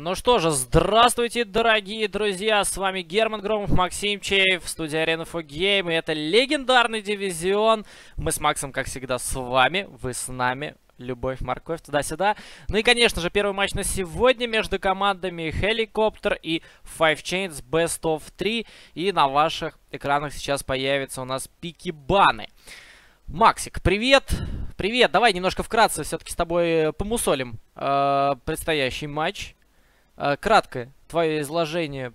Ну что же, здравствуйте, дорогие друзья, с вами Герман Громов, Максим Чеев, студия Arena for Game, и это легендарный дивизион. Мы с Максом, как всегда, с вами, вы с нами, любовь, морковь, туда-сюда. Ну и, конечно же, первый матч на сегодня между командами Helicopter и Five Chains Best of 3, и на ваших экранах сейчас появятся у нас пики-баны. Максик, привет! Привет! Давай немножко вкратце все-таки с тобой помусолим э, предстоящий матч. Э, краткое твое изложение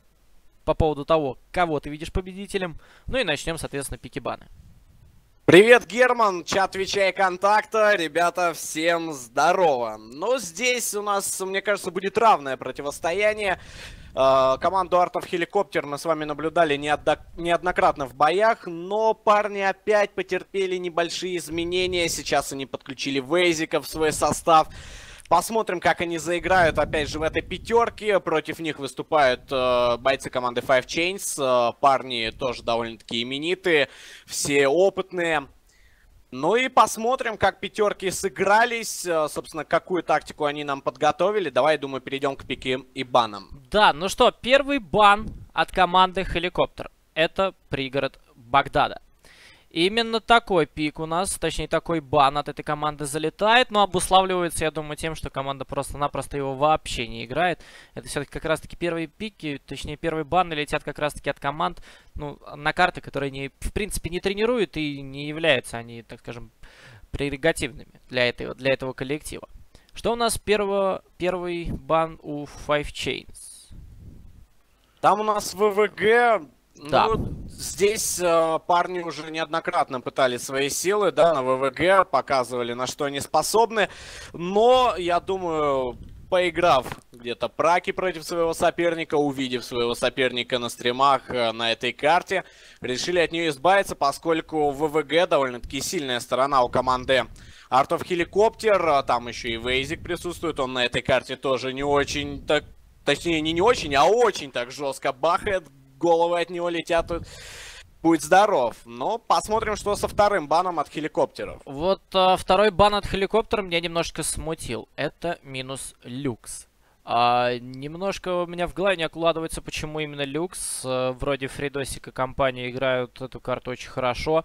по поводу того, кого ты видишь победителем. Ну и начнем, соответственно, пикибаны. Привет, Герман, чат Твича и Контакта. Ребята, всем здорово. Ну, здесь у нас, мне кажется, будет равное противостояние. Э, команду of Helicopter мы с вами наблюдали неоднократно в боях, но парни опять потерпели небольшие изменения. Сейчас они подключили Вейзика в свой состав. Посмотрим, как они заиграют, опять же, в этой пятерке. Против них выступают э, бойцы команды Five Chains. Э, парни тоже довольно-таки именитые, все опытные. Ну и посмотрим, как пятерки сыгрались, э, собственно, какую тактику они нам подготовили. Давай, думаю, перейдем к пике и банам. Да, ну что, первый бан от команды Хеликоптер. Это пригород Багдада. Именно такой пик у нас, точнее такой бан от этой команды залетает, но обуславливается, я думаю, тем, что команда просто-напросто его вообще не играет. Это все-таки как раз-таки первые пики, точнее первые баны летят как раз-таки от команд, ну, на карты, которые не, в принципе не тренируют и не являются они, так скажем, прерогативными для этого, для этого коллектива. Что у нас первого, первый бан у Five Chains? Там у нас ВВГ да. Ну, здесь э, парни уже неоднократно пытали свои силы, да, на ВВГ, показывали, на что они способны. Но, я думаю, поиграв где-то праки против своего соперника, увидев своего соперника на стримах э, на этой карте, решили от нее избавиться, поскольку ВВГ довольно-таки сильная сторона у команды of Helicopter, там еще и Вейзик присутствует, он на этой карте тоже не очень так, точнее не не очень, а очень так жестко бахает, головы от него летят. Будь здоров. Но посмотрим, что со вторым баном от хеликоптеров. Вот а, второй бан от хеликоптера меня немножко смутил. Это минус люкс. А, немножко у меня в голове не укладывается, почему именно люкс. А, вроде Фридосика компании играют эту карту очень хорошо.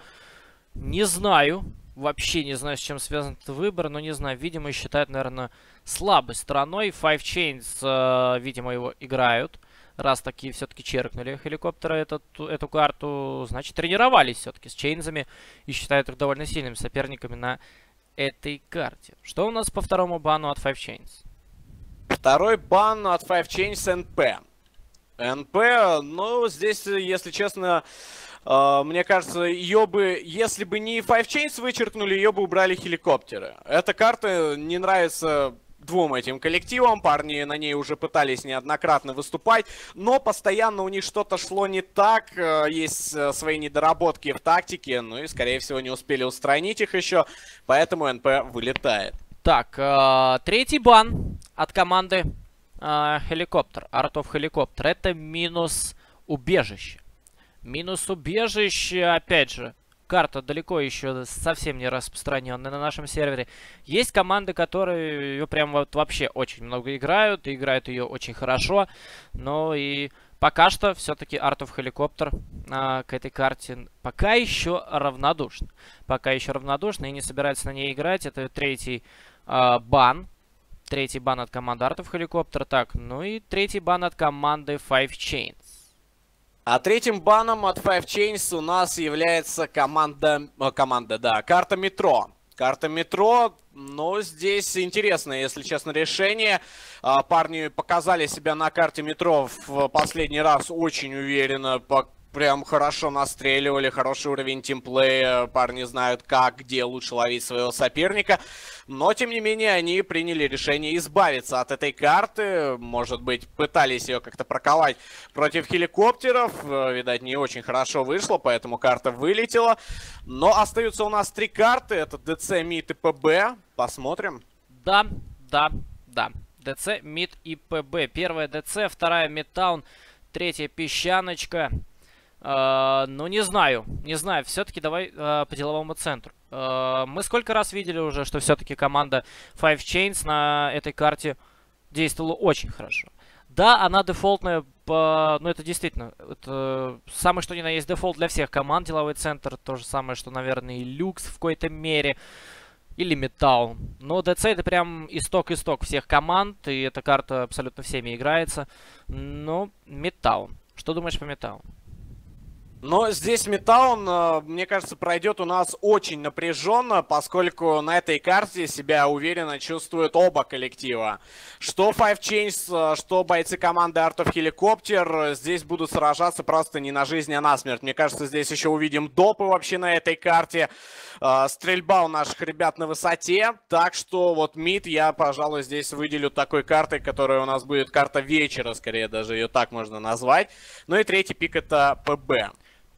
Не знаю. Вообще не знаю, с чем связан этот выбор, но не знаю. Видимо, считают, наверное, слабой стороной. Five Chains, а, видимо, его играют раз такие все-таки черкнули хеликоптера этот, эту карту, значит, тренировались все-таки с Чейнзами и считают их довольно сильными соперниками на этой карте. Что у нас по второму бану от Five Chains? Второй бан от Five Chains НП. НП, ну, здесь, если честно, Uh, мне кажется, ее бы, если бы не Five Chains вычеркнули, ее бы убрали хеликоптеры. Эта карта не нравится двум этим коллективам. Парни на ней уже пытались неоднократно выступать, но постоянно у них что-то шло не так. Э, есть э, свои недоработки в тактике, ну и, скорее всего, не успели устранить их еще, поэтому НП вылетает. Так, э, третий бан от команды э, Хеликоптер, Артов Хеликоптер. Это минус убежище. Минус убежище, опять же, карта далеко еще совсем не распространенная на нашем сервере. Есть команды, которые ее прям вот вообще очень много играют, и играют ее очень хорошо. Но и пока что все-таки Art of Helicopter а, к этой карте пока еще равнодушен. Пока еще равнодушен и не собирается на ней играть. Это третий а, бан. Третий бан от команды Art of Helicopter. Так, ну и третий бан от команды Five Chains. А третьим баном от Five Chains у нас является команда, э, команда, да, карта метро. Карта метро, но здесь интересное, если честно, решение. А, парни показали себя на карте метро в последний раз очень уверенно, прям хорошо настреливали, хороший уровень тимплея, парни знают, как, где лучше ловить своего соперника. Но, тем не менее, они приняли решение избавиться от этой карты. Может быть, пытались ее как-то проковать против хеликоптеров. Э, видать, не очень хорошо вышло, поэтому карта вылетела. Но остаются у нас три карты. Это DC, МИД и ПБ. Посмотрим. Да, да, да. ДЦ, МИД и ПБ. Первая ДЦ, вторая Мидтаун, третья Песчаночка. Uh, ну, не знаю, не знаю. Все-таки давай uh, по деловому центру. Uh, мы сколько раз видели уже, что все-таки команда Five Chains на этой карте действовала очень хорошо. Да, она дефолтная, по... ну это действительно, это самое что ни на есть дефолт для всех команд, деловой центр, то же самое, что, наверное, и люкс в какой-то мере, или металл. Но DC это прям исток-исток всех команд, и эта карта абсолютно всеми играется. Но металл. Что думаешь по металлу? Но здесь Метаун, э, мне кажется, пройдет у нас очень напряженно, поскольку на этой карте себя уверенно чувствуют оба коллектива. Что Five Chains, э, что бойцы команды Art of Helicopter здесь будут сражаться просто не на жизнь, а на смерть. Мне кажется, здесь еще увидим допы вообще на этой карте. Э, стрельба у наших ребят на высоте. Так что вот мид я, пожалуй, здесь выделю такой картой, которая у нас будет карта вечера, скорее даже ее так можно назвать. Ну и третий пик это ПБ.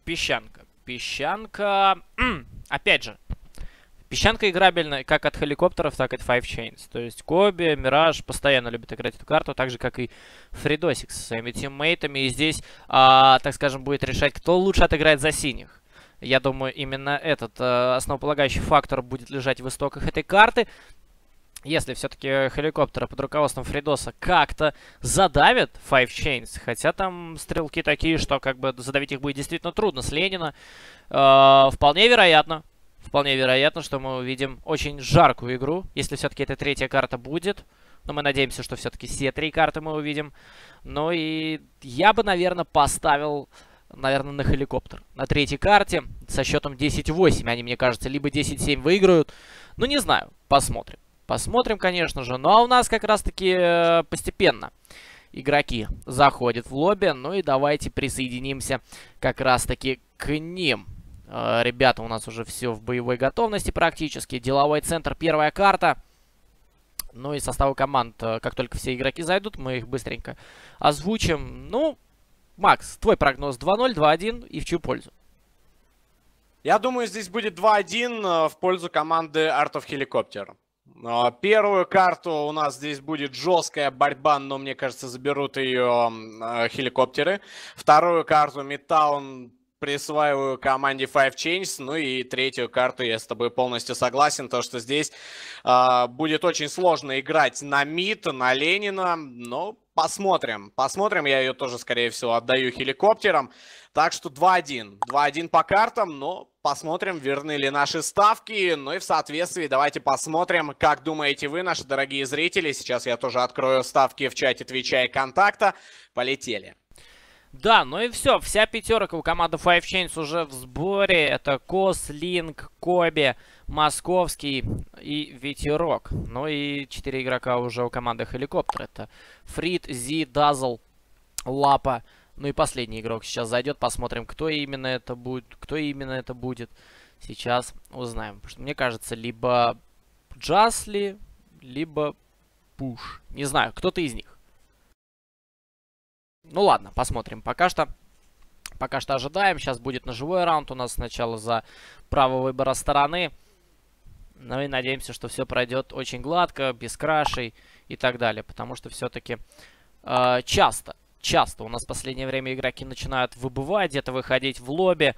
Песчанка. Песчанка... Опять же, Песчанка играбельна как от хеликоптеров, так и от Five Chains. То есть Коби, Мираж постоянно любят играть эту карту, так же, как и Фридосик со своими тиммейтами. И здесь, а, так скажем, будет решать, кто лучше отыграет за синих. Я думаю, именно этот а, основополагающий фактор будет лежать в истоках этой карты. Если все-таки хеликоптеры под руководством Фридоса как-то задавят Five Chains, хотя там стрелки такие, что как бы задавить их будет действительно трудно с Ленина, э, вполне вероятно, вполне вероятно, что мы увидим очень жаркую игру, если все-таки эта третья карта будет. Но мы надеемся, что все-таки все три карты мы увидим. Ну и я бы, наверное, поставил, наверное, на хеликоптер. На третьей карте со счетом 10-8. Они, мне кажется, либо 10-7 выиграют. Ну, не знаю. Посмотрим. Посмотрим, конечно же. Ну, а у нас как раз-таки э, постепенно игроки заходят в лобби. Ну и давайте присоединимся как раз-таки к ним. Э, ребята, у нас уже все в боевой готовности практически. Деловой центр, первая карта. Ну и составы команд, э, как только все игроки зайдут, мы их быстренько озвучим. Ну, Макс, твой прогноз 2-0, 2-1 и в чью пользу? Я думаю, здесь будет 2-1 в пользу команды Art of Helicopter. А, первую карту у нас здесь будет жесткая борьба, но мне кажется, заберут ее э, хеликоптеры. Вторую карту Midtown присваиваю команде Five Chains. Ну и третью карту я с тобой полностью согласен, то что здесь э, будет очень сложно играть на мид, на Ленина, но посмотрим. Посмотрим, я ее тоже, скорее всего, отдаю хеликоптерам. Так что 2-1. 2-1 по картам, но посмотрим, верны ли наши ставки. Ну и в соответствии давайте посмотрим, как думаете вы, наши дорогие зрители. Сейчас я тоже открою ставки в чате Твича и Контакта. Полетели. Да, ну и все. Вся пятерка у команды Five Chains уже в сборе. Это Кос, Линк, Коби, Московский и Ветерок. Ну и четыре игрока уже у команды Хеликоптер. Это Фрид, Зи, Дазл, Лапа. Ну и последний игрок сейчас зайдет. Посмотрим, кто именно это будет. Кто именно это будет. Сейчас узнаем. Потому что мне кажется, либо Джасли, либо Пуш. Не знаю, кто-то из них. Ну ладно, посмотрим. Пока что, пока что ожидаем. Сейчас будет ножевой раунд у нас сначала за право выбора стороны. Ну и надеемся, что все пройдет очень гладко, без крашей и так далее. Потому что все-таки э, часто, часто у нас в последнее время игроки начинают выбывать, где-то выходить в лобби.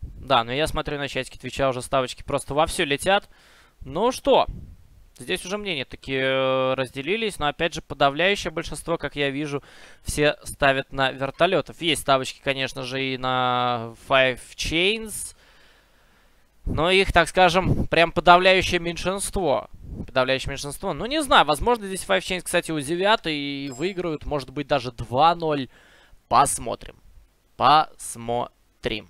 Да, но я смотрю на чатике Твича, уже ставочки просто вовсю летят. Ну что, Здесь уже мнения такие э, разделились, но опять же подавляющее большинство, как я вижу, все ставят на вертолетов. Есть ставочки, конечно же, и на Five Chains, но их, так скажем, прям подавляющее меньшинство. Подавляющее меньшинство. Ну, не знаю, возможно, здесь Five Chains, кстати, удивят и выиграют, может быть, даже 2-0. Посмотрим. Посмотрим.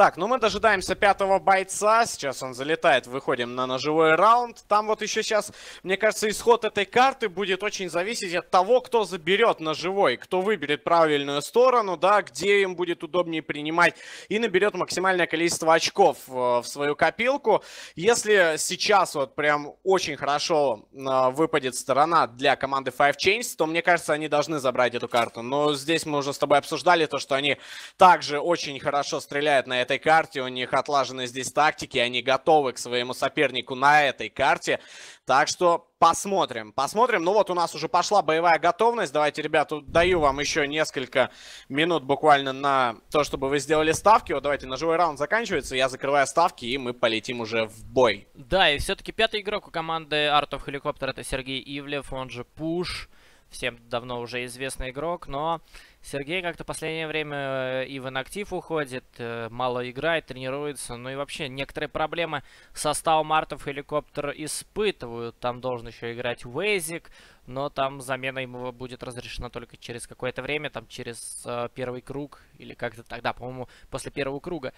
Так, ну мы дожидаемся пятого бойца. Сейчас он залетает, выходим на ножевой раунд. Там вот еще сейчас, мне кажется, исход этой карты будет очень зависеть от того, кто заберет ножевой, кто выберет правильную сторону, да, где им будет удобнее принимать и наберет максимальное количество очков э, в свою копилку. Если сейчас вот прям очень хорошо э, выпадет сторона для команды Five Chains, то мне кажется, они должны забрать эту карту. Но здесь мы уже с тобой обсуждали то, что они также очень хорошо стреляют на этой этой карте, у них отлажены здесь тактики, они готовы к своему сопернику на этой карте. Так что посмотрим, посмотрим. Ну вот у нас уже пошла боевая готовность. Давайте, ребята, даю вам еще несколько минут буквально на то, чтобы вы сделали ставки. Вот давайте, ножевой раунд заканчивается, я закрываю ставки, и мы полетим уже в бой. Да, и все-таки пятый игрок у команды Art of Helicopter это Сергей Ивлев, он же Пуш. Всем давно уже известный игрок, но Сергей как-то в последнее время э, и в инактив уходит, э, мало играет, тренируется. Ну и вообще некоторые проблемы состава Мартов Хеликоптер испытывают. Там должен еще играть Вейзик, но там замена ему будет разрешена только через какое-то время, там через э, первый круг или как-то тогда, по-моему, после первого круга.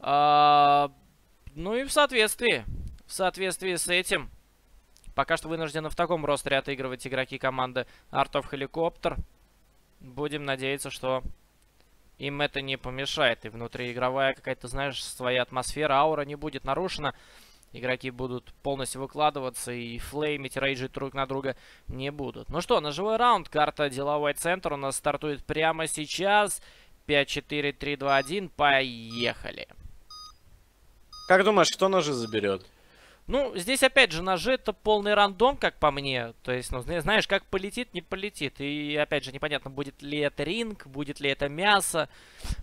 А, ну и в соответствии, в соответствии с этим, пока что вынуждены в таком ростере отыгрывать игроки команды of Helicopter. Будем надеяться, что им это не помешает. И внутриигровая какая-то, знаешь, своя атмосфера, аура не будет нарушена. Игроки будут полностью выкладываться и флеймить, рейджить друг на друга не будут. Ну что, ножевой раунд. Карта деловой центр у нас стартует прямо сейчас. 5-4-3-2-1. Поехали. Как думаешь, кто ножи заберет? Ну, здесь опять же ножи это полный рандом, как по мне. То есть, ну, знаешь, как полетит, не полетит. И опять же, непонятно, будет ли это ринг, будет ли это мясо.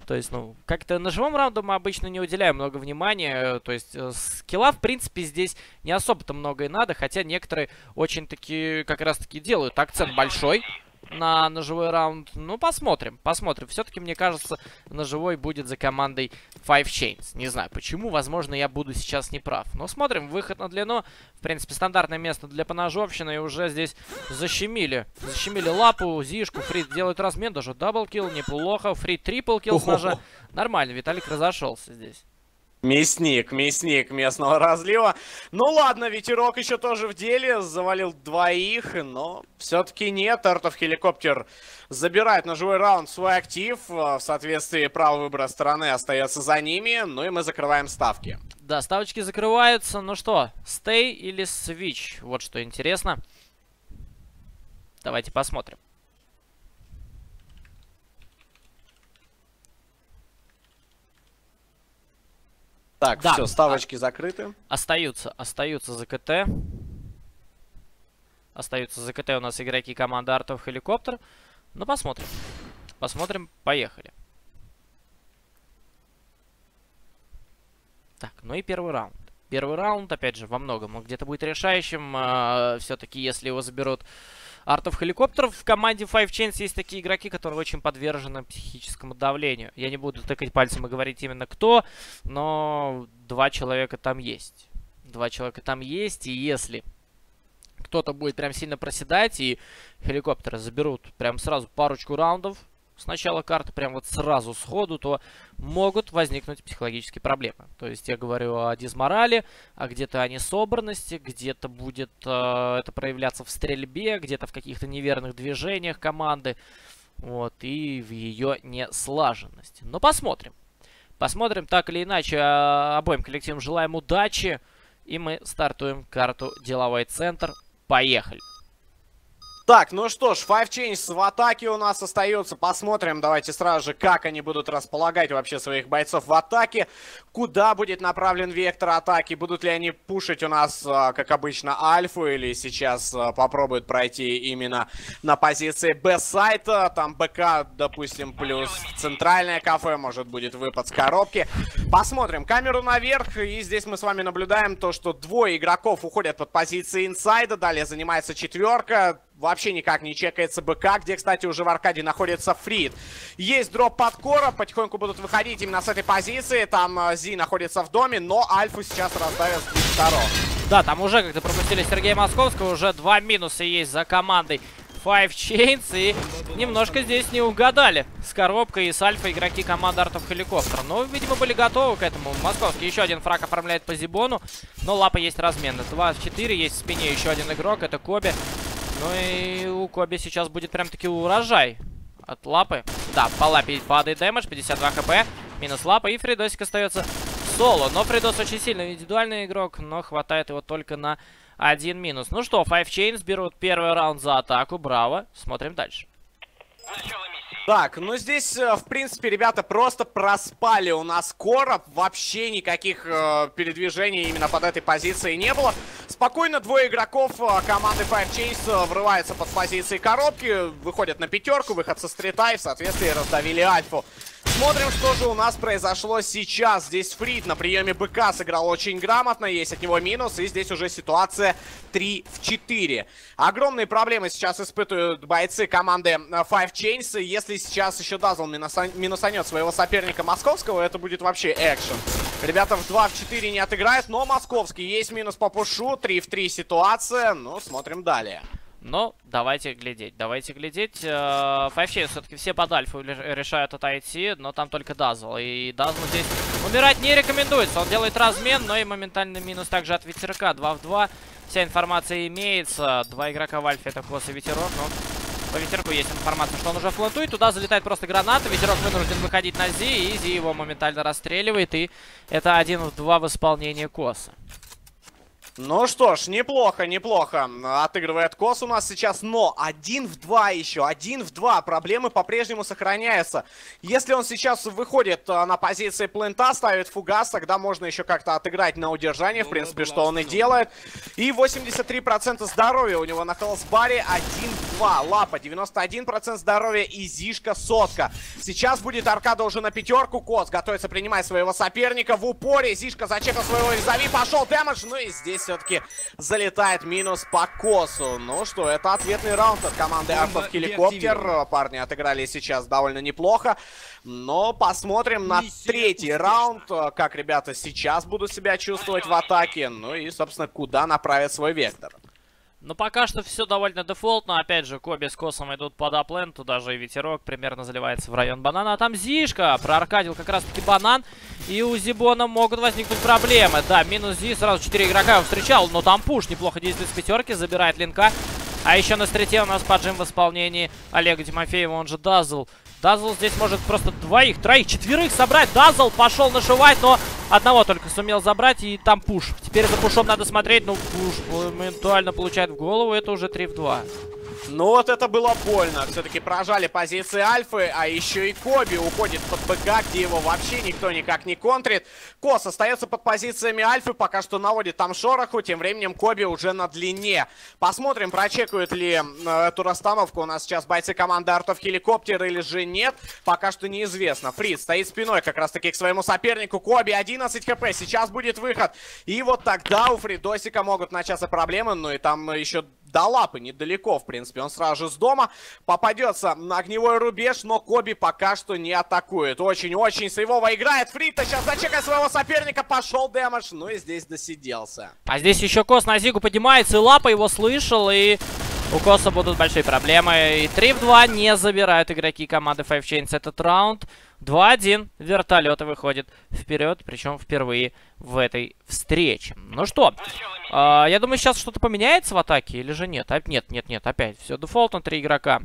То есть, ну, как-то ножевым раунду мы обычно не уделяем много внимания. То есть, э, скилла, в принципе, здесь не особо-то много и надо. Хотя некоторые очень-таки как раз-таки делают акцент большой на ножевой раунд. Ну, посмотрим, посмотрим. Все-таки, мне кажется, ножевой будет за командой FiveChainz. Не знаю, почему, возможно, я буду сейчас неправ. Но смотрим, выход на длину. В принципе, стандартное место для поножовщины. И уже здесь защемили. Защемили лапу, зишку. Фрид делает размен, даже double kill, неплохо. Фрид triple kill с ножа. Нормально, Виталик разошелся здесь. Мясник, мясник местного разлива. Ну ладно, ветерок еще тоже в деле, завалил двоих, но все-таки нет. Артов Хеликоптер забирает на живой раунд свой актив. В соответствии право выбора стороны остается за ними. Ну и мы закрываем ставки. Да, ставочки закрываются. Ну что, стей или свич? Вот что интересно. Давайте посмотрим. Так, да. все, ставочки а... закрыты. Остаются, остаются ЗКТ. Остаются ЗКТ у нас игроки команды Артов Хеликоптер. Ну, посмотрим. Посмотрим, поехали. Так, ну и первый раунд. Первый раунд, опять же, во многом он где-то будет решающим. Э, Все-таки, если его заберут артов хеликоптеров. В команде Five Chains есть такие игроки, которые очень подвержены психическому давлению. Я не буду тыкать пальцем и говорить именно кто, но два человека там есть. Два человека там есть, и если кто-то будет прям сильно проседать, и хеликоптеры заберут прям сразу парочку раундов, с начала карты, прям вот сразу сходу, то могут возникнуть психологические проблемы. То есть я говорю о дизморали, а где-то о несобранности, где-то будет э, это проявляться в стрельбе, где-то в каких-то неверных движениях команды, вот, и в ее неслаженности. Но посмотрим. Посмотрим, так или иначе, а, обоим коллективам желаем удачи, и мы стартуем карту «Деловой центр». Поехали! Так, ну что ж, Five Chains в атаке у нас остается. Посмотрим, давайте сразу же, как они будут располагать вообще своих бойцов в атаке. Куда будет направлен вектор атаки? Будут ли они пушить у нас, а, как обычно, альфу? Или сейчас а, попробуют пройти именно на позиции Б-сайта? Там БК, допустим, плюс центральное кафе, может будет выпад с коробки. Посмотрим. Камеру наверх. И здесь мы с вами наблюдаем то, что двое игроков уходят под позиции инсайда. Далее занимается четверка вообще никак не чекается БК, где, кстати, уже в аркаде находится Фрид. Есть дроп под кора, потихоньку будут выходить именно с этой позиции. Там э, Зи находится в доме, но Альфу сейчас раздавят с сторон. Да, там уже как-то пропустили Сергея Московского, уже два минуса есть за командой Five Chains. И немножко здесь не угадали с коробкой и с альфа игроки команды Art Helicopter. Но, видимо, были готовы к этому. Московский еще один фраг оформляет по Зибону. Но лапа есть размены. 2 в 4 есть в спине еще один игрок. Это Коби. Ну и у Коби сейчас будет прям-таки урожай от лапы. Да, по лапе падает дэмэдж, 52 хп, минус лапа, и Фридосик остается соло. Но Фридос очень сильный индивидуальный игрок, но хватает его только на один минус. Ну что, Five Chains берут первый раунд за атаку, браво. Смотрим дальше. Так, ну здесь, э, в принципе, ребята просто проспали у нас короб. Вообще никаких э, передвижений именно под этой позицией не было. Спокойно двое игроков э, команды Five Chase э, врываются под позиции коробки, выходят на пятерку, выход со стрита и в соответствии раздавили Альфу. Смотрим, что же у нас произошло сейчас. Здесь Фрид на приеме БК сыграл очень грамотно, есть от него минус, и здесь уже ситуация 3 в 4. Огромные проблемы сейчас испытывают бойцы команды э, Five Chains. Если сейчас еще Дазл минусанет своего соперника московского, это будет вообще экшен. Ребята в 2 в 4 не отыграют, но московский есть минус по пушу, 3 в 3 ситуация. Ну, смотрим далее. Но давайте глядеть, давайте глядеть. Файвчей э, все-таки все под альфу решают отойти, но там только Дазл. И Дазл здесь умирать не рекомендуется. Он делает размен, но и моментальный минус также от ветерка. 2 в 2. Вся информация имеется. Два игрока в альфе, это Кос и Ветерок. Но по Ветерку есть информация, что он уже флотует. Туда залетает просто граната. Ветерок вынужден выходить на Зи. И Зи его моментально расстреливает. И это один в два в исполнении Коса. Ну что ж, неплохо, неплохо. Отыгрывает Кос у нас сейчас, но один в два еще, один в два. Проблемы по-прежнему сохраняются. Если он сейчас выходит а, на позиции плента, ставит фугас, тогда можно еще как-то отыграть на удержание, в ну, принципе, что он и делает. И 83% здоровья у него на хелсбаре, 1-2. Лапа, 91% здоровья и Зишка сотка. Сейчас будет аркада уже на пятерку. Кос готовится принимать своего соперника в упоре. Зишка зачекал своего визави, пошел дэмэдж, ну и здесь все-таки залетает минус по косу. Ну что, это ответный раунд от команды Артов Хеликоптер. Парни отыграли сейчас довольно неплохо. Но посмотрим на третий раунд, как ребята сейчас будут себя чувствовать в атаке. Ну и, собственно, куда направят свой вектор. Но пока что все довольно дефолтно. Опять же, Коби с Косом идут под аплен. Туда же и ветерок примерно заливается в район банана. А там Зишка проаркадил как раз-таки банан. И у Зибона могут возникнуть проблемы. Да, минус Зи. Сразу 4 игрока его встречал. Но там пуш неплохо действует с пятерки. Забирает линка. А еще на стрите у нас поджим в исполнении Олега Тимофеева, он же Дазл. Дазл здесь может просто двоих, троих, четверых собрать. Дазл пошел нашивать, но одного только сумел забрать, и там пуш. Теперь за пушом надо смотреть, ну пуш моментально получает в голову, это уже 3 в 2. Ну вот это было больно. Все-таки прожали позиции Альфы, а еще и Коби уходит под БК, где его вообще никто никак не контрит. Кос остается под позициями Альфы, пока что наводит там шороху, тем временем Коби уже на длине. Посмотрим, прочекают ли эту расстановку у нас сейчас бойцы команды Артов Хеликоптер или же нет. Пока что неизвестно. Фриц стоит спиной как раз таки к своему сопернику. Коби 11 хп, сейчас будет выход. И вот тогда у Фридосика могут начаться проблемы, ну и там еще до лапы недалеко, в принципе. Он сразу же с дома попадется на огневой рубеж, но Коби пока что не атакует. Очень-очень сейвово играет. Фрита сейчас зачекает своего соперника. Пошел дэмэдж, ну и здесь досиделся. А здесь еще Кос на Зигу поднимается, и Лапа его слышал, и... У Коса будут большие проблемы. И 3 в 2 не забирают игроки команды Five Chains этот раунд. 2-1. Вертолеты выходят вперед, причем впервые в этой встрече. Ну что, э, я думаю, сейчас что-то поменяется в атаке или же нет? А, нет, нет, нет, опять. Все, дефолтно, три игрока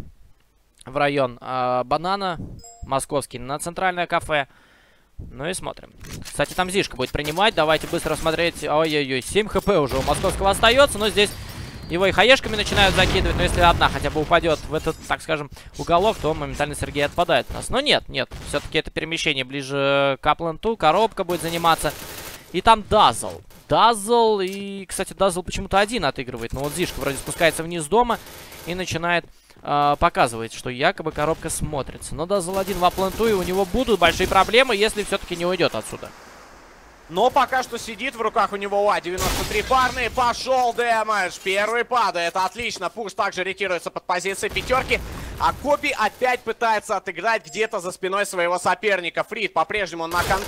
в район э, Банана, Московский, на центральное кафе. Ну и смотрим. Кстати, там Зишка будет принимать. Давайте быстро смотреть. Ой-ой-ой, 7 хп уже у Московского остается, но здесь его и хаешками начинают закидывать, но если одна хотя бы упадет в этот, так скажем, уголок, то моментально Сергей отпадает у нас. Но нет, нет, все-таки это перемещение ближе к Апланту, коробка будет заниматься. И там Дазл. Дазл, и, кстати, Дазл почему-то один отыгрывает. Но вот Зишка вроде спускается вниз дома и начинает э, показывать, что якобы коробка смотрится. Но Дазл один в Апланту, и у него будут большие проблемы, если все-таки не уйдет отсюда. Но пока что сидит в руках у него УА-93 парный. Пошел дэмэдж. Первый падает. Отлично. Пуш также ретируется под позицией пятерки. А Коби опять пытается отыграть где-то за спиной своего соперника. Фрид по-прежнему на, кон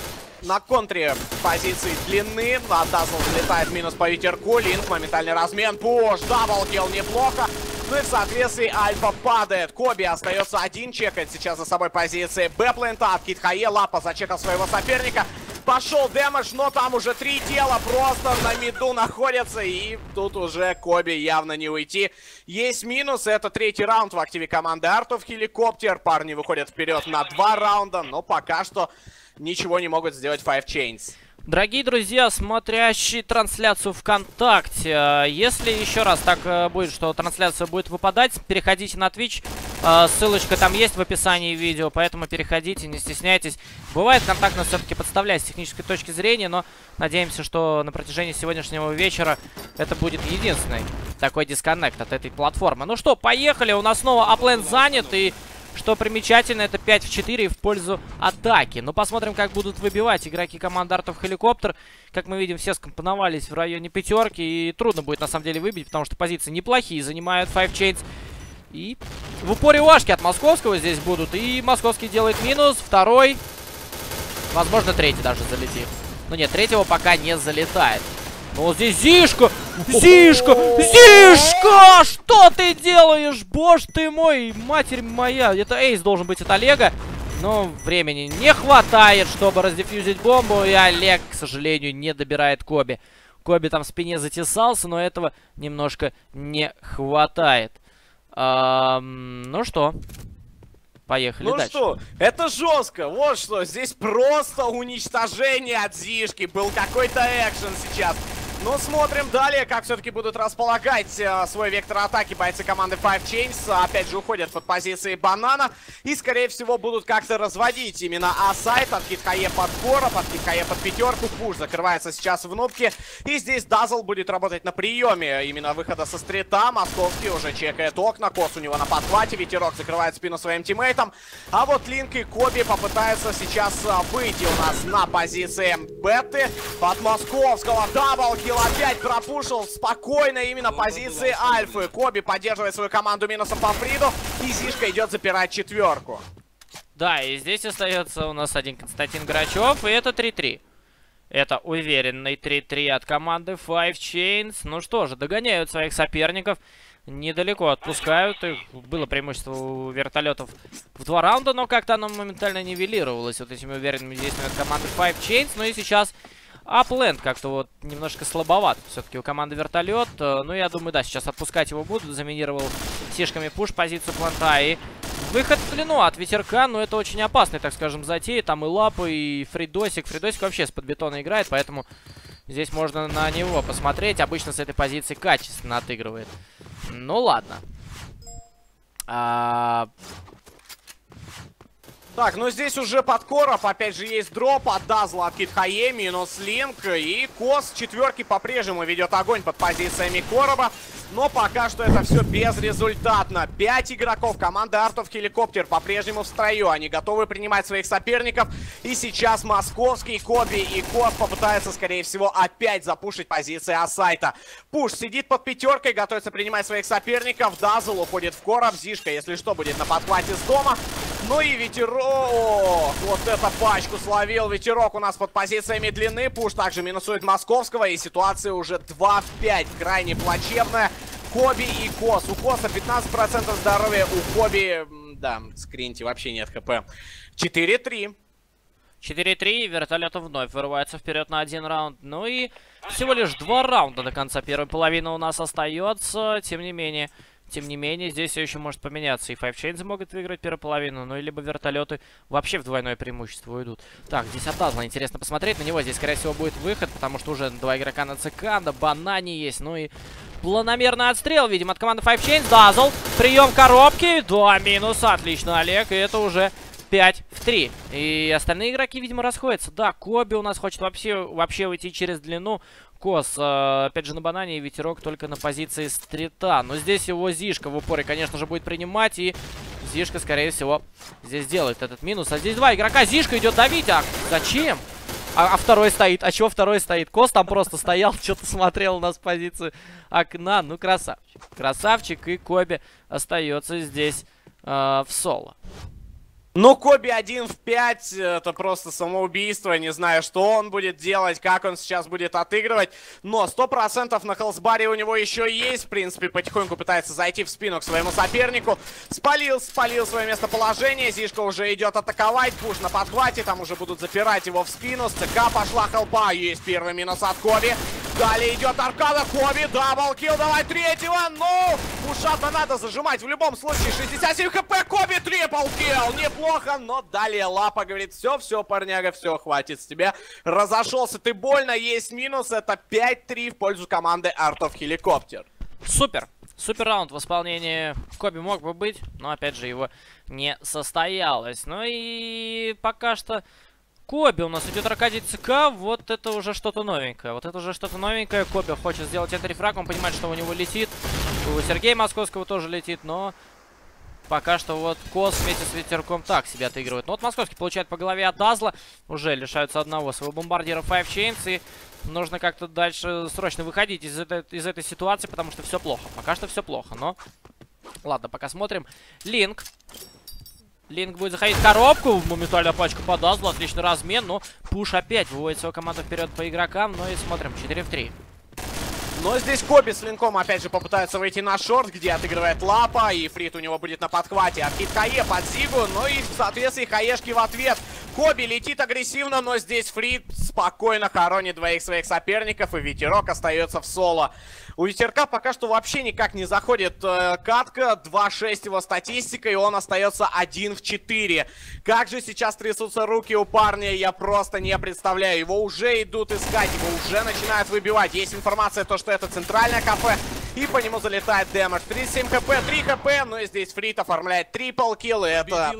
на контре позиции длины. А Дазл взлетает минус по ветерку. Линк, моментальный размен. Пуш, double kill, неплохо. Ну и в соответствии Альфа падает. Коби остается один, чекает сейчас за собой позиции Б-плента. От Китхае Лапа зачекал своего соперника. Пошел damage, но там уже три тела просто на миду находятся. И тут уже Коби явно не уйти. Есть минус, это третий раунд в активе команды Art of Helicopter. Парни выходят вперед на два раунда, но пока что ничего не могут сделать Five Chains. Дорогие друзья, смотрящие трансляцию ВКонтакте, э, если еще раз так э, будет, что трансляция будет выпадать, переходите на Twitch, э, ссылочка там есть в описании видео, поэтому переходите, не стесняйтесь. Бывает, контакт нас все-таки подставляет с технической точки зрения, но надеемся, что на протяжении сегодняшнего вечера это будет единственный такой дисконнект от этой платформы. Ну что, поехали, у нас снова аплен занят, и что примечательно, это 5 в 4 в пользу атаки. Но посмотрим, как будут выбивать игроки команды Артов Хеликоптер. Как мы видим, все скомпоновались в районе пятерки. И трудно будет, на самом деле, выбить, потому что позиции неплохие занимают Five Chains. И в упоре Вашки от Московского здесь будут. И Московский делает минус. Второй. Возможно, третий даже залетит. Но нет, третьего пока не залетает. Но здесь Зишка! Зишка! Зишка! Что ты делаешь? Боже ты мой! Матерь моя! Это Эйс должен быть от Олега. Но времени не хватает, чтобы раздефьюзить бомбу. И Олег, к сожалению, не добирает Коби. Коби там в спине затесался, но этого немножко не хватает. Эм, ну что, Поехали ну дальше. что, это жестко. Вот что, здесь просто уничтожение от Зишки. Был какой-то экшен сейчас. Ну, смотрим далее, как все-таки будут располагать э, свой вектор атаки бойцы команды Five Chains. Опять же, уходят под позиции Банана. И, скорее всего, будут как-то разводить именно А-сайт от Китхае под Кора, под Китхае под пятерку. Пуш закрывается сейчас в нубке. И здесь Дазл будет работать на приеме именно выхода со стрита. Московский уже чекает окна. Кос у него на подхвате. Ветерок закрывает спину своим тиммейтам. А вот Линк и Коби попытаются сейчас э, выйти у нас на позиции Бетты. Под Московского даблкил Килл опять пропушил спокойно именно позиции Альфы. Коби поддерживает свою команду минусом по Фриду. И Зишка идет запирать четверку. Да, и здесь остается у нас один Константин Грачев, и это 3-3. Это уверенный 3-3 от команды Five Chains. Ну что же, догоняют своих соперников. Недалеко отпускают их. Было преимущество у вертолетов в два раунда, но как-то оно моментально нивелировалось вот этими уверенными действиями от команды Five Chains. Ну и сейчас Апленд как-то вот немножко слабоват. Все-таки у команды вертолет. Э, ну, я думаю, да, сейчас отпускать его будут. Заминировал сишками пуш позицию планта. И выход в длину от ветерка. Но это очень опасный, так скажем, затея. Там и лапы, и фридосик. Фридосик вообще с подбетона играет, поэтому здесь можно на него посмотреть. Обычно с этой позиции качественно отыгрывает. Ну, ладно. А, так, ну здесь уже под короб, опять же, есть дроп от Дазла, от Китхае, минус Линк. И Кос четверки по-прежнему ведет огонь под позициями короба. Но пока что это все безрезультатно. Пять игроков команды Артов Хеликоптер по-прежнему в строю. Они готовы принимать своих соперников. И сейчас московский Коби и Кос попытаются, скорее всего, опять запушить позиции Асайта. Пуш сидит под пятеркой, готовится принимать своих соперников. Дазл уходит в короб. Зишка, если что, будет на подхвате с дома. Ну и ветерок. Вот это пачку словил. Ветерок у нас под позициями длины. Пуш также минусует московского. И ситуация уже 2 в 5. Крайне плачевная. Коби и Кос. У Коса 15% здоровья. У Коби, да, скринти вообще нет хп. 4-3. 4-3, вертолеты вновь вырываются вперед на один раунд. Ну и всего лишь два раунда до конца первой половины у нас остается. Тем не менее, тем не менее, здесь все еще может поменяться. И Five Chains могут выиграть первую половину, ну либо вертолеты вообще в двойное преимущество уйдут. Так, здесь от интересно посмотреть на него. Здесь, скорее всего, будет выход, потому что уже два игрока на ЦК, да Банани есть. Ну и планомерный отстрел, видим, от команды Five Chains. Дазл, прием коробки, два минуса, отлично, Олег, и это уже 5 в 3. И остальные игроки, видимо, расходятся. Да, Коби у нас хочет вообще, вообще уйти через длину. Кос, э, опять же, на банане и ветерок только на позиции стрита. Но здесь его Зишка в упоре, конечно же, будет принимать. И Зишка, скорее всего, здесь делает этот минус. А здесь два игрока. Зишка идет давить. А зачем? А, а второй стоит. А чего второй стоит? Кос там просто стоял, что-то смотрел у нас позицию окна. Ну, красавчик. Красавчик. И Коби остается здесь э, в соло. Ну, Коби один в 5, это просто самоубийство, не знаю, что он будет делать, как он сейчас будет отыгрывать, но 100% на Хелсбаре у него еще есть, в принципе, потихоньку пытается зайти в спину к своему сопернику, спалил, спалил свое местоположение, Зишка уже идет атаковать, пуш на подхвате, там уже будут запирать его в спину, с ЦК пошла хелпа, есть первый минус от Коби, Далее идет аркада, Коби, double kill, давай третьего, ну, ушата надо зажимать в любом случае. 67 хп, Коби, triple kill, неплохо, но далее Лапа говорит, все, все, парняга, все, хватит с тебя. Разошелся ты больно, есть минус, это 5-3 в пользу команды Art of Helicopter. Супер. Супер раунд в исполнении Коби мог бы быть, но опять же его не состоялось. Ну и пока что Коби у нас идет Аркадий ЦК, вот это уже что-то новенькое. Вот это уже что-то новенькое. Коби хочет сделать энтрифраг, он понимает, что у него летит. У Сергея Московского тоже летит, но пока что вот Кос вместе с Ветерком так себя отыгрывает. Но вот Московский получает по голове от Дазла, уже лишаются одного своего бомбардира Five Chains, и нужно как-то дальше срочно выходить из этой, из этой ситуации, потому что все плохо. Пока что все плохо, но... Ладно, пока смотрим. Линк Линк будет заходить в коробку. Моментально пачку подаст. Отличный размен. Но Пуш опять выводит свою команду вперед по игрокам. Ну и смотрим. 4 в 3. Но здесь Коби с Линком опять же попытаются выйти на шорт, где отыгрывает Лапа, и Фрит у него будет на подхвате. Архит Хае под Зигу, ну и, соответственно, Хаешки в ответ. Коби летит агрессивно, но здесь Фрит спокойно хоронит двоих своих соперников, и Ветерок остается в соло. У Ветерка пока что вообще никак не заходит э, катка. 2-6 его статистика, и он остается 1 в 4. Как же сейчас трясутся руки у парня, я просто не представляю. Его уже идут искать, его уже начинают выбивать. Есть информация, то, что это центральное кафе. И по нему залетает дэмэдж. 37 хп, 3 хп, но и здесь Фрит оформляет трипл килл, и это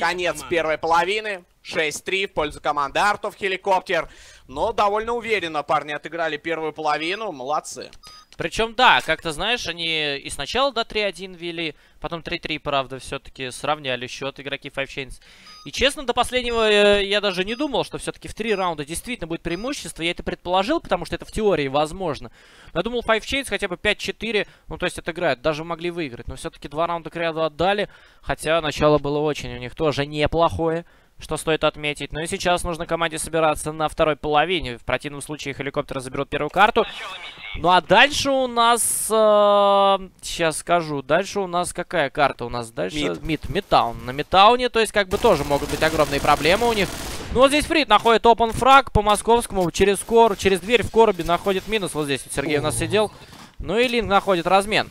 конец команда. первой половины. 6-3 в пользу команды Артов Хеликоптер. Но довольно уверенно парни отыграли первую половину. Молодцы. Причем, да, как-то, знаешь, они и сначала до 3-1 вели, потом 3-3, правда, все-таки сравняли счет игроки Five Chains. И, честно, до последнего э, я даже не думал, что все-таки в три раунда действительно будет преимущество. Я это предположил, потому что это в теории возможно. Но я думал, Five Chains хотя бы 5-4, ну, то есть отыграют, даже могли выиграть. Но все-таки два раунда к ряду отдали, хотя начало было очень у них тоже неплохое что стоит отметить. Ну и сейчас нужно команде собираться на второй половине. В противном случае хеликоптер заберет первую карту. Ну а дальше у нас... Э, сейчас скажу. Дальше у нас какая карта у нас? Дальше... Мид. Мид. Мидтаун. На Мидтауне, то есть как бы тоже могут быть огромные проблемы у них. Ну вот здесь Фрид находит опен фраг по московскому. Через кор, через дверь в коробе находит минус. Вот здесь вот Сергей у нас сидел. Ну и Линк находит размен.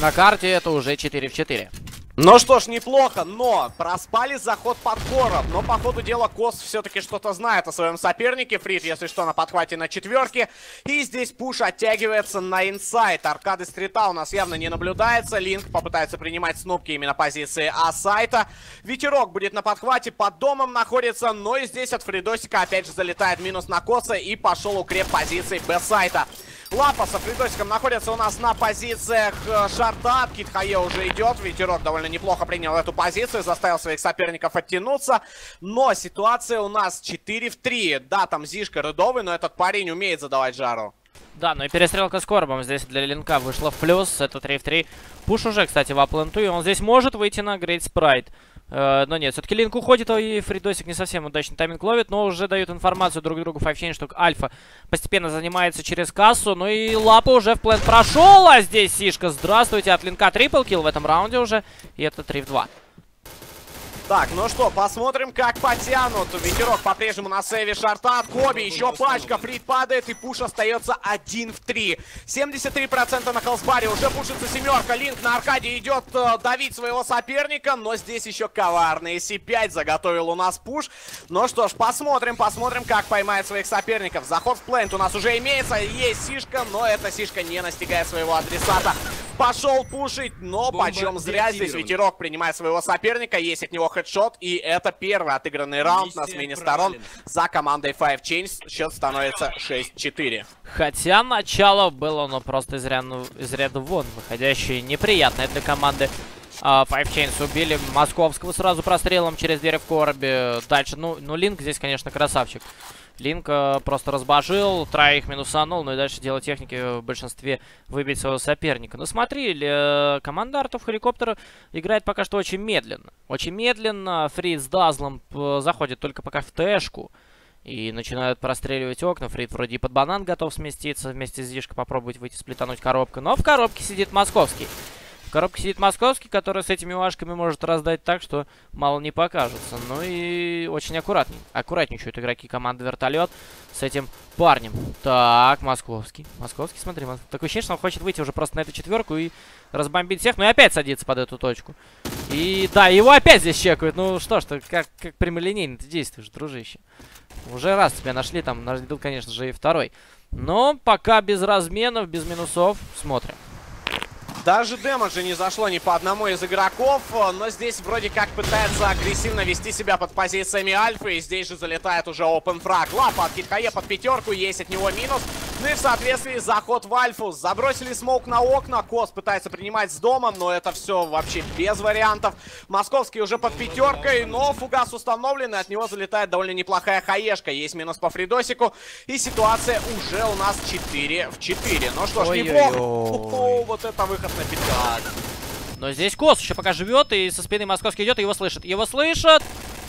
На карте это уже 4 в 4. Ну что ж, неплохо, но проспали заход под короб. Но по ходу дела Кос все-таки что-то знает о своем сопернике. Фрид, если что, на подхвате на четверке. И здесь пуш оттягивается на инсайт. Аркады стрита у нас явно не наблюдается. Линк попытается принимать снупки именно позиции А-сайта. Ветерок будет на подхвате, под домом находится. Но и здесь от Фридосика опять же залетает минус на Коса. И пошел укреп позиции Б-сайта. Лапа со Фридосиком находится у нас на позициях э, шарта. Китхае уже идет. Ветерок довольно неплохо принял эту позицию. Заставил своих соперников оттянуться. Но ситуация у нас 4 в 3. Да, там Зишка рыдовый, но этот парень умеет задавать жару. Да, ну и перестрелка с Корбом здесь для Линка вышла в плюс. Это 3 в 3. Пуш уже, кстати, в апленту. И он здесь может выйти на Грейт Спрайт. Э, но нет, все-таки Линк уходит, и Фридосик не совсем удачный тайминг ловит, но уже дают информацию друг другу Файвчейн, что Альфа постепенно занимается через кассу. Ну и Лапа уже в плен прошел, а здесь Сишка, здравствуйте, от Линка трипл килл в этом раунде уже, и это 3 в 2. Так, ну что, посмотрим, как потянут. Ветерок по-прежнему на сейве шарта от Коби. Еще пачка, Фрид падает, и пуш остается 1 в 3. 73% на холсбаре, уже пушится семерка. Линк на аркаде идет э, давить своего соперника, но здесь еще коварный. Си5 заготовил у нас пуш. Ну что ж, посмотрим, посмотрим, как поймает своих соперников. Заход в плент у нас уже имеется, есть сишка, но эта сишка не настигает своего адресата. Пошел пушить, но Бомба почем зря здесь ветерок принимает своего соперника. Есть от него хедшот. И это первый отыгранный раунд на смене сторон за командой Five Chains. Счет становится 6-4. Хотя начало было, но просто из ряда, из ряда вон выходящее неприятное для команды. Uh, Five Chains убили Московского сразу прострелом через дверь в коробе. Дальше, ну, ну Линк здесь, конечно, красавчик. Линк просто разбожил, троих минусанул, ну и дальше дело техники в большинстве выбить своего соперника. Ну смотри, э, команда артов хеликоптера играет пока что очень медленно. Очень медленно. Фрид с Дазлом э, заходит только пока в тэшку. И начинают простреливать окна. Фрид вроде и под банан готов сместиться. Вместе с Зишко попробовать выйти, сплетануть коробку. Но в коробке сидит московский. Коробке сидит Московский, который с этими вашками может раздать так, что мало не покажется. Ну и очень аккуратней. Аккуратничают игроки команды Вертолет с этим парнем. Так, Московский. Московский, смотри, Мос... такое ощущение, что он хочет выйти уже просто на эту четверку и разбомбить всех. Ну и опять садится под эту точку. И да, его опять здесь чекают. Ну что ж ты, как, как прямолинейно ты действуешь, дружище. Уже раз тебя нашли, там нас ждет, конечно же, и второй. Но пока без разменов, без минусов. Смотрим. Даже демеджа не зашло ни по одному из игроков, но здесь вроде как пытается агрессивно вести себя под позициями Альфы, и здесь же залетает уже open фраг. Лапа от Китхае под пятерку, есть от него минус. Ну и в соответствии заход в Альфу. Забросили smoke на окна, Кос пытается принимать с дома, но это все вообще без вариантов. Московский уже под пятеркой, но фугас установлен, и от него залетает довольно неплохая хаешка. Есть минус по Фридосику, и ситуация уже у нас 4 в 4. Ну что ж, неплохо. Вот это выход на пятак. Но здесь Кос еще пока живет, и со спины Московский идет, и его слышит. Его слышат!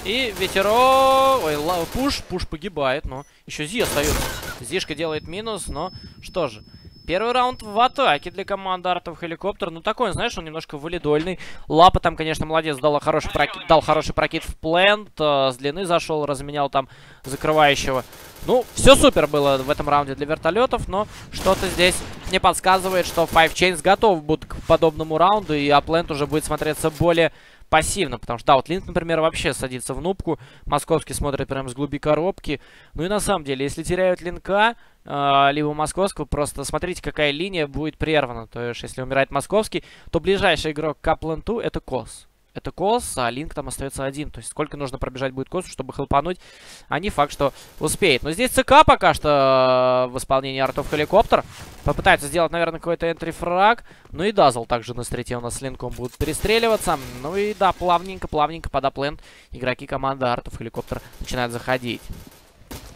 И ветеро... Ой, пуш, пуш погибает, но еще Зи остается. Зишка делает минус, но что же. Первый раунд в атаке для команды Артов Хеликоптер. Ну, такой, знаешь, он немножко валидольный. Лапа там, конечно, молодец, дал хороший прокид, дал хороший прокид в плент. Э, с длины зашел, разменял там закрывающего. Ну, все супер было в этом раунде для вертолетов, но что-то здесь мне подсказывает, что Five Chains готов будет к подобному раунду, и Аплент уже будет смотреться более пассивно, потому что, да, вот Линк, например, вообще садится в нубку, Московский смотрит прямо с глуби коробки, ну и на самом деле, если теряют Линка, э, либо Московского, просто смотрите, какая линия будет прервана, то есть, если умирает Московский, то ближайший игрок к А-пленту это Кос это Кос, а Линк там остается один. То есть сколько нужно пробежать будет Косу, чтобы хелпануть, а не факт, что успеет. Но здесь ЦК пока что э, в исполнении Art of Helicopter. Попытается сделать, наверное, какой-то entry frag. Ну и Дазл также на стрите у нас с Линком будут перестреливаться. Ну и да, плавненько, плавненько под аплент игроки команды артов хеликоптер начинают заходить.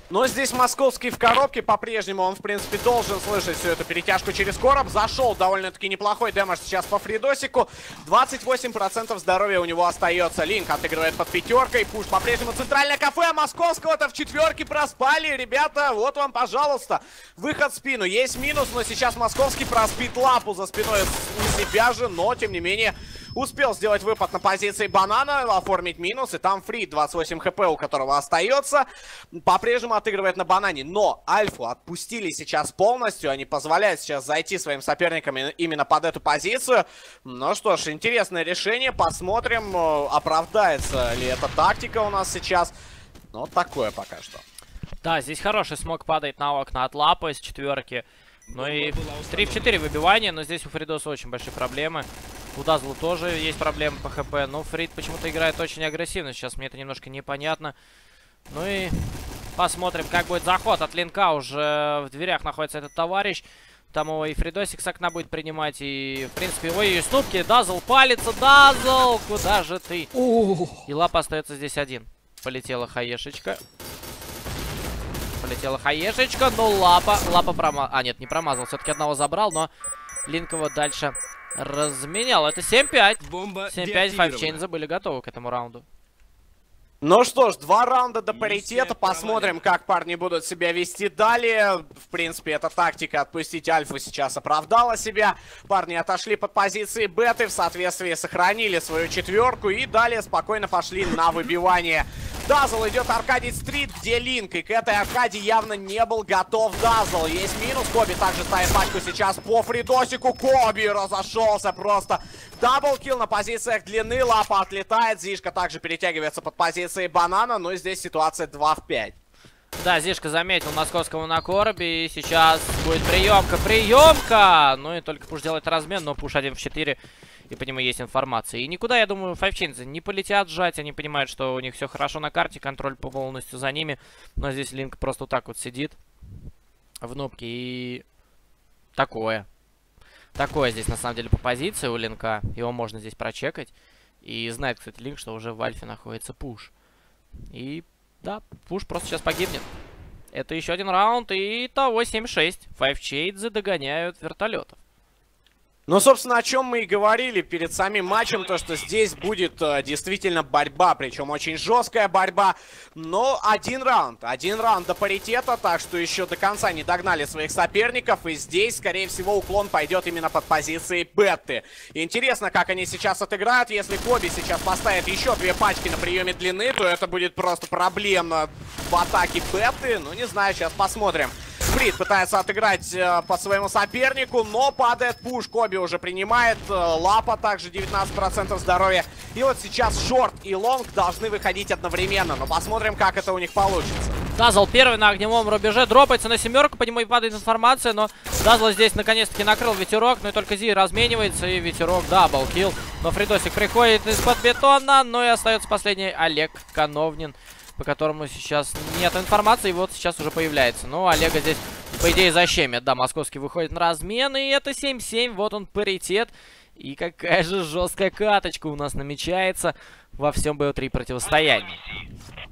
Но здесь московский в коробке. По-прежнему он, в принципе, должен слышать всю эту перетяжку через короб. Зашел довольно-таки неплохой дэмэдж сейчас по Фридосику. 28% здоровья у него остается. Линк отыгрывает под пятеркой. Пуш по-прежнему центральное кафе. Московского-то в четверке проспали. Ребята, вот вам, пожалуйста, выход в спину. Есть минус, но сейчас московский проспит лапу за спиной у себя же. Но, тем не менее, Успел сделать выпад на позиции банана, оформить минус, и там фри 28 хп, у которого остается. По-прежнему отыгрывает на банане, но Альфу отпустили сейчас полностью, они позволяют сейчас зайти своим соперникам именно под эту позицию. Ну что ж, интересное решение, посмотрим, э, оправдается ли эта тактика у нас сейчас. Ну, такое пока что. Да, здесь хороший смог падает на окна от лапы с четверки. Ну и 3 в 4 выбивания, но здесь у Фридоса очень большие проблемы. У Дазла тоже есть проблемы по хп, но Фрид почему-то играет очень агрессивно. Сейчас мне это немножко непонятно. Ну и посмотрим, как будет заход от Линка. Уже в дверях находится этот товарищ. Там его и Фридосик с окна будет принимать. И, в принципе, ой, и снупки. Дазл палится. Дазл! Куда же ты? И лапа остается здесь один. Полетела хаешечка. Полетела хаешечка, но лапа. Лапа промазал. А, нет, не промазал. Все-таки одного забрал, но Линкова дальше разменял. Это 7-5. 7-5. Файвчейнза были готовы к этому раунду. Ну что ж, два раунда до паритета. Посмотрим, как парни будут себя вести далее. В принципе, эта тактика отпустить Альфу сейчас оправдала себя. Парни отошли под позиции беты, в соответствии сохранили свою четверку и далее спокойно пошли на выбивание. Дазл идет Аркадий Стрит, где Линк. И к этой Аркадии явно не был готов Дазл. Есть минус. Коби также ставит пачку сейчас по Фридосику. Коби разошелся просто. Даблкил на позициях длины. Лапа отлетает. Зишка также перетягивается под позиции банана. Но здесь ситуация 2 в 5. Да, Зишка заметил московского на коробе. И сейчас будет приемка. Приемка! Ну и только пуш делает размен, но пуш 1 в 4 и по нему есть информация. И никуда, я думаю, файвчейнцы не полетят сжать, они понимают, что у них все хорошо на карте, контроль полностью за ними. Но здесь Линк просто вот так вот сидит в нубке и такое. Такое здесь, на самом деле, по позиции у Линка. Его можно здесь прочекать. И знает, кстати, Линк, что уже в Альфе находится пуш. И, да, пуш просто сейчас погибнет. Это еще один раунд, и того 7-6. Файвчейдзы догоняют вертолетов. Ну, собственно, о чем мы и говорили перед самим матчем, то, что здесь будет э, действительно борьба, причем очень жесткая борьба, но один раунд, один раунд до паритета, так что еще до конца не догнали своих соперников, и здесь, скорее всего, уклон пойдет именно под позицией Бетты. Интересно, как они сейчас отыграют, если Коби сейчас поставит еще две пачки на приеме длины, то это будет просто проблема в атаке Бетты, ну, не знаю, сейчас посмотрим. Фрид пытается отыграть э, по своему сопернику, но падает пуш. Коби уже принимает. Э, Лапа также 19% здоровья. И вот сейчас short и long должны выходить одновременно. Но посмотрим, как это у них получится. Дазл первый на огневом рубеже, дропается на семерку, по нему и падает информация, но Дазл здесь наконец-таки накрыл ветерок, ну и только Зи разменивается, и ветерок double kill. Но Фридосик приходит из-под бетона, но и остается последний Олег Коновнин по которому сейчас нет информации, и вот сейчас уже появляется. Ну, Олега здесь, по идее, защемят. Да, московский выходит на размен, и это 7-7, вот он паритет. И какая же жесткая каточка у нас намечается во всем БО3 противостоянии.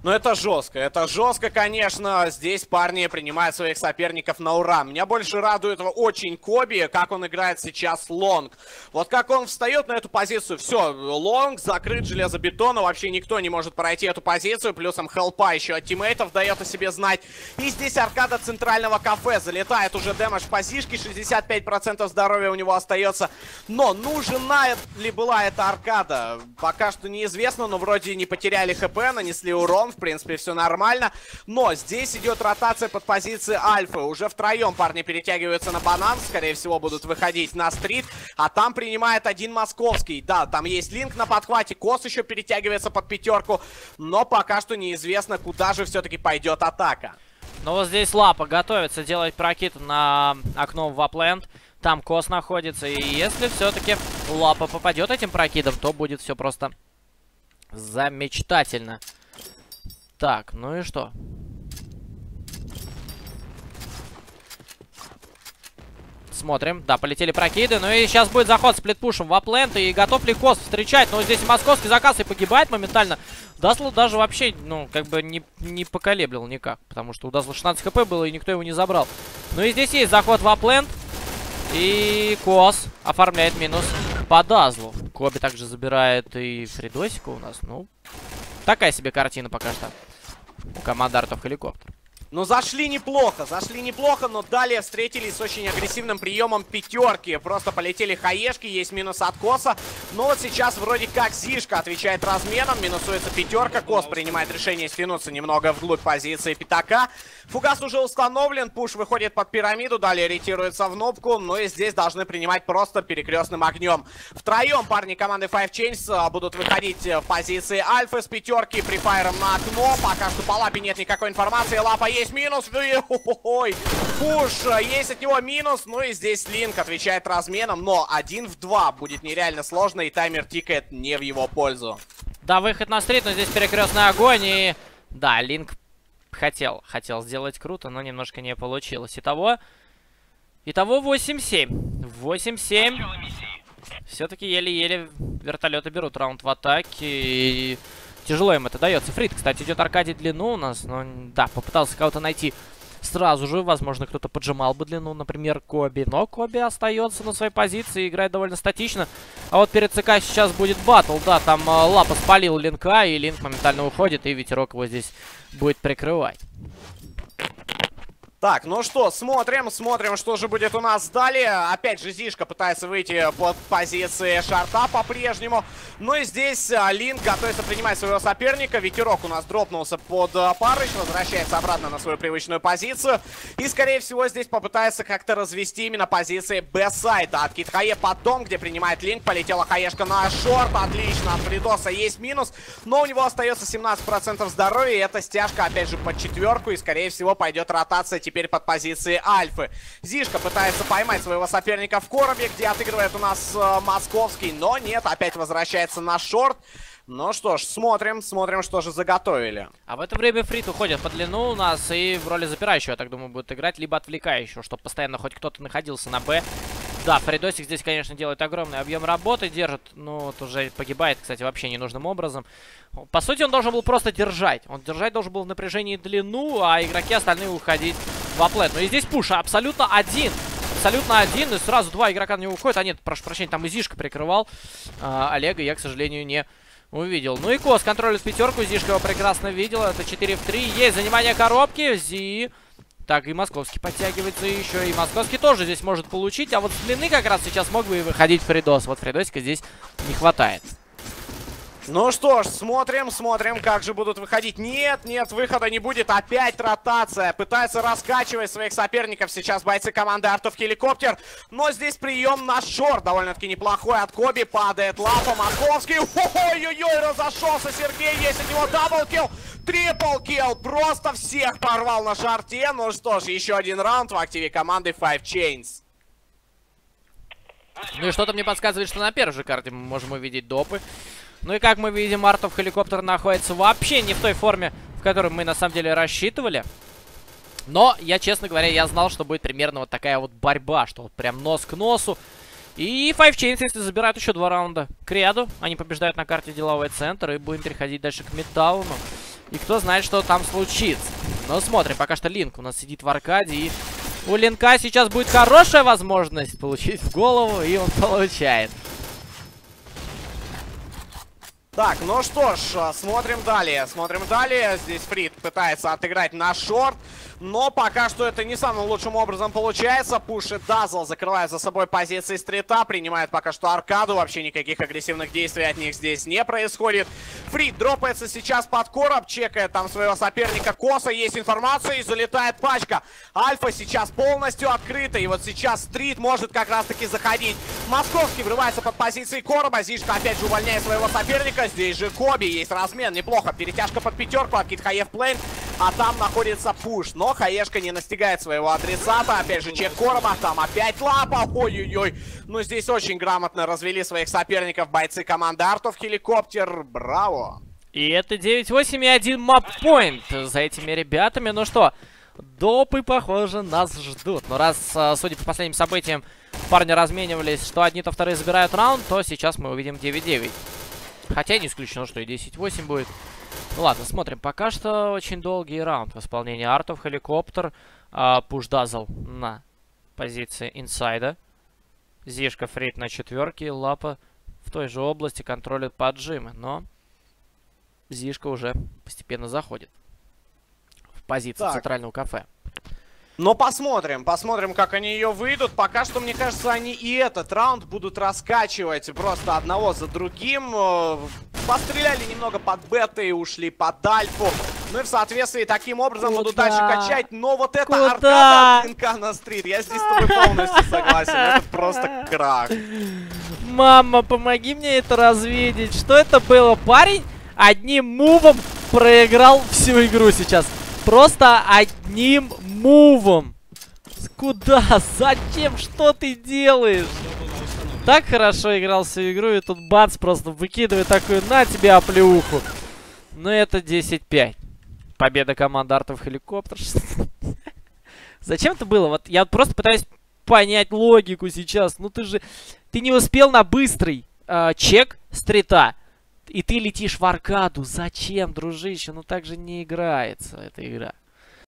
Ну, это жестко. Это жестко, конечно. Здесь парни принимают своих соперников на ура. Меня больше радует очень Коби, как он играет сейчас Лонг. Вот как он встает на эту позицию. Все, Лонг закрыт железобетоном. Вообще никто не может пройти эту позицию. Плюсом хелпа еще от тиммейтов дает о себе знать. И здесь аркада центрального кафе. Залетает уже дэмэдж по зишке. 65% здоровья у него остается. Но нужна ли была эта аркада? Пока что неизвестно, но вроде не потеряли хп, нанесли урон в принципе, все нормально. Но здесь идет ротация под позиции Альфы. Уже втроем парни перетягиваются на банан. Скорее всего, будут выходить на стрит. А там принимает один московский. Да, там есть линк на подхвате. Кос еще перетягивается под пятерку. Но пока что неизвестно, куда же все-таки пойдет атака. Ну вот здесь Лапа готовится делать прокид на окно в Вапленд. Там Кос находится. И если все-таки Лапа попадет этим прокидом, то будет все просто замечательно. Так, ну и что? Смотрим. Да, полетели прокиды. Ну и сейчас будет заход с плитпушем в апленд. И готов ли Кос встречать. Но здесь московский заказ и погибает моментально. Даслу даже вообще, ну, как бы не, не поколеблил никак. Потому что у Дасла 16 хп было, и никто его не забрал. Ну и здесь есть заход в апленд. И Кос оформляет минус по Дазлу. Коби также забирает и Фридосика у нас. Ну, Такая себе картина пока что. У команды Артов Хеликоптер. Ну, зашли неплохо, зашли неплохо, но далее встретились с очень агрессивным приемом пятерки. Просто полетели хаешки, есть минус от Коса. Но вот сейчас вроде как Зишка отвечает разменом, минусуется пятерка. Кос принимает решение стянуться немного вглубь позиции пятака. Фугас уже установлен, пуш выходит под пирамиду, далее ретируется в нобку. Но и здесь должны принимать просто перекрестным огнем. Втроем парни команды Five Chains а, будут выходить в позиции Альфа с пятерки, прифайром на окно. Пока что по лапе нет никакой информации, лапа есть минус. Ой, пуш, есть от него минус. Ну и здесь Линк отвечает разменом. Но один в два будет нереально сложно. И таймер тикает не в его пользу. Да, выход на стрит, но здесь перекрестный огонь. И да, Линк хотел, хотел сделать круто, но немножко не получилось. Итого, итого 8-7. 8-7. Все-таки еле-еле вертолеты берут раунд в атаке. И Тяжело им это дается. Фрид, кстати, идет Аркадий длину у нас. Но, да, попытался кого-то найти сразу же. Возможно, кто-то поджимал бы длину, например, Коби. Но Коби остается на своей позиции, играет довольно статично. А вот перед ЦК сейчас будет батл. Да, там э, Лапа спалил Линка, и Линк моментально уходит, и Ветерок его здесь будет прикрывать. Так, ну что, смотрим, смотрим, что же будет у нас далее. Опять же, Зишка пытается выйти под позиции шарта по-прежнему. Ну и здесь а, Линк готовится принимать своего соперника. Ветерок у нас дропнулся под а, Парыч, возвращается обратно на свою привычную позицию. И, скорее всего, здесь попытается как-то развести именно позиции Б-сайда. От Китхае потом, где принимает Линк, полетела Хаешка на шорт. Отлично, от Фридоса есть минус, но у него остается 17% здоровья. И эта стяжка, опять же, под четверку. И, скорее всего, пойдет ротация теперь теперь под позиции Альфы. Зишка пытается поймать своего соперника в коробе, где отыгрывает у нас э, Московский, но нет, опять возвращается на шорт. Ну что ж, смотрим, смотрим, что же заготовили. А в это время Фрит уходит по длину у нас и в роли запирающего, я так думаю, будет играть, либо отвлекающего, чтобы постоянно хоть кто-то находился на Б. Да, Фридосик здесь, конечно, делает огромный объем работы, держит, ну, вот уже погибает, кстати, вообще ненужным образом. По сути, он должен был просто держать. Он держать должен был в напряжении длину, а игроки остальные уходить в аплет. Но и здесь пуш абсолютно один. абсолютно один, и сразу два игрока на него уходят. А нет, прошу прощения, там Изишка прикрывал. А, Олега я, к сожалению, не увидел. Ну и Кос контролит пятерку, Зишка его прекрасно видел. Это 4 в 3. Есть занимание коробки. Зи. Так, и Московский подтягивается еще. И Московский тоже здесь может получить. А вот длины как раз сейчас мог бы и выходить Фридос. Вот Фридосика здесь не хватает. Ну что ж, смотрим, смотрим, как же будут выходить. Нет, нет, выхода не будет. Опять ротация. Пытается раскачивать своих соперников сейчас бойцы команды Art of Helicopter. Но здесь прием на short. Довольно-таки неплохой от Коби. Падает лапа. Московский. Ой-ой-ой, разошелся Сергей. Есть от него double kill. Triple kill. Просто всех порвал на short е. Ну что ж, еще один раунд в активе команды FiveChainz. Ну и что-то мне подсказывает, что на первой же карте мы можем увидеть допы. Ну и как мы видим, Артов Хеликоптер находится вообще не в той форме, в которой мы на самом деле рассчитывали. Но я, честно говоря, я знал, что будет примерно вот такая вот борьба, что вот прям нос к носу. И Five Chains, если забирают еще два раунда к ряду, они побеждают на карте деловой центр, и будем переходить дальше к Метауну. И кто знает, что там случится. Но смотрим, пока что Линк у нас сидит в аркаде, и у Линка сейчас будет хорошая возможность получить в голову, и он получает. Так, ну что ж, а, смотрим далее. Смотрим далее. Здесь Фрид пытается отыграть на шорт. Но пока что это не самым лучшим образом получается. Пушит Дазл, закрывает за собой позиции стрита. Принимает пока что аркаду. Вообще никаких агрессивных действий от них здесь не происходит. Фрид дропается сейчас под короб. Чекает там своего соперника Коса. Есть информация и залетает пачка. Альфа сейчас полностью открыта. И вот сейчас стрит может как раз таки заходить. Московский врывается под позиции короба. Зишка опять же увольняет своего соперника. Здесь же Коби. Есть размен. Неплохо. Перетяжка под пятерку. Откид Хаев плейн. А там находится пуш. Но Хаешка не настигает своего адресата. Опять же чек короба. Там опять лапа. Ой-ой-ой. Ну здесь очень грамотно развели своих соперников бойцы команды Артов Хеликоптер. Браво. И это 9-8 и 1 маппоинт за этими ребятами. Ну что, допы, похоже, нас ждут. Но раз, а, судя по последним событиям, парни разменивались, что одни, то вторые забирают раунд, то сейчас мы увидим 9-9. Хотя не исключено, что и 10-8 будет. Ну ладно, смотрим. Пока что очень долгий раунд в исполнении артов. Хеликоптер. А, пуш Дазл на позиции инсайда. Зишка Фрит на четверке. Лапа в той же области контролит поджимы. Но Зишка уже постепенно заходит в позицию так. центрального кафе. Но посмотрим, посмотрим, как они ее выйдут. Пока что, мне кажется, они и этот раунд будут раскачивать просто одного за другим. Э, постреляли немного под бетой, ушли под альфу. Ну и в соответствии таким образом Куда? будут дальше качать. Но вот это Куда? аркада от клинка на стрит. Я здесь с тобой полностью согласен. Это просто крах. Мама, помоги мне это развидеть. Что это было? Парень одним мувом проиграл всю игру сейчас. Просто одним мувом. Куда? Зачем? Что ты делаешь? Так хорошо играл всю игру, и тут бац просто выкидывает такую на тебе оплеуху. Ну это 10-5. Победа команды Артов Хеликоптер. Зачем это было? Вот я просто пытаюсь понять логику сейчас. Ну ты же... Ты не успел на быстрый э, чек стрита. И ты летишь в аркаду. Зачем, дружище? Ну так же не играется эта игра.